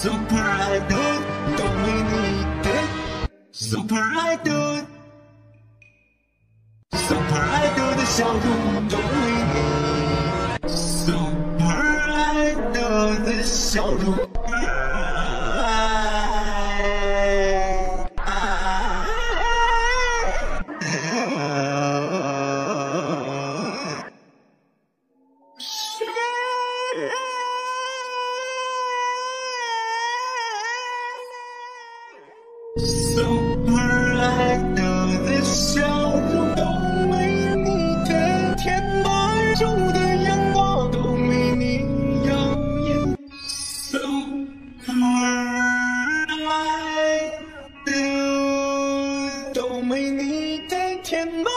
Super Idol 都为你的 Super Idol Super Idol 的笑容都为你 Super Idol 的笑容。Yeah. super idol 的笑容都没你的甜八月正午的阳光都没你耀眼 super idol 都没你的甜八